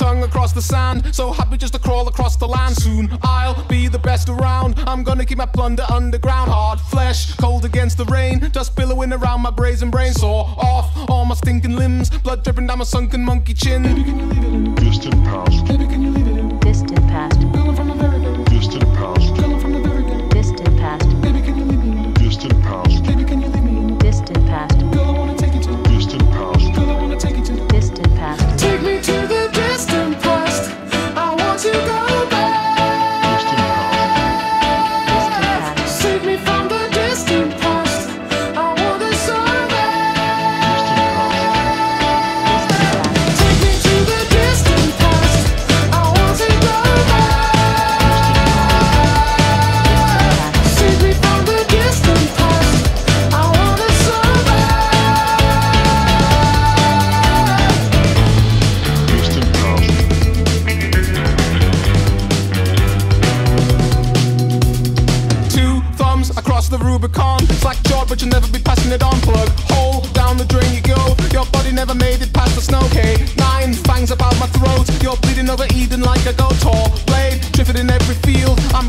tongue across the sand. So happy just to crawl across the land. Soon I'll be the best around. I'm gonna keep my plunder underground. Hard flesh, cold against the rain. Dust billowing around my brazen brain. Saw off all my stinking limbs. Blood dripping down my sunken monkey chin. Baby, can you leave it in? Distant past. Baby, can you leave it Across the Rubicon. Slack jawed, but you'll never be passing it on. Plug hole down the drain you go. Your body never made it past the snow. K nine fangs about my throat. You're bleeding over Eden like a goat. Tall blade drifted in every field. I'm